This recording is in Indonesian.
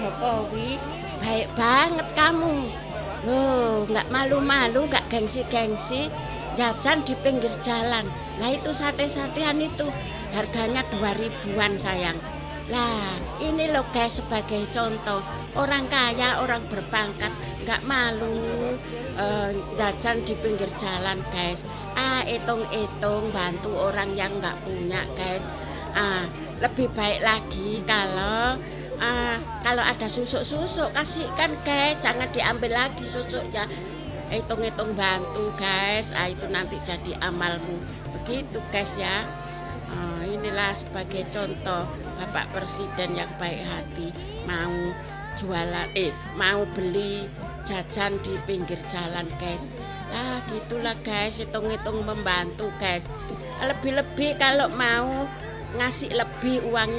Jokowi. Baik banget kamu. Loh nggak malu-malu nggak gengsi-gengsi. Jajan di pinggir jalan. Nah itu sate-satean itu harganya dua ribuan sayang. Lah ini loh guys sebagai contoh. Orang kaya orang berpangkat nggak malu eh, jajan di pinggir jalan guys. Ah hitung-hitung bantu orang yang nggak punya guys. Ah lebih baik lagi kalau ah, kalau ada susuk-susuk kasihkan guys jangan diambil lagi susuknya. Hitung-hitung bantu guys. Ah, itu nanti jadi amalmu. Begitu guys ya. Ah, inilah sebagai contoh Bapak Presiden yang baik hati. Mau jualan eh mau beli jajan di pinggir jalan guys. Lah gitulah guys. Hitung-hitung membantu guys. Lebih-lebih kalau mau ngasih lebih uangnya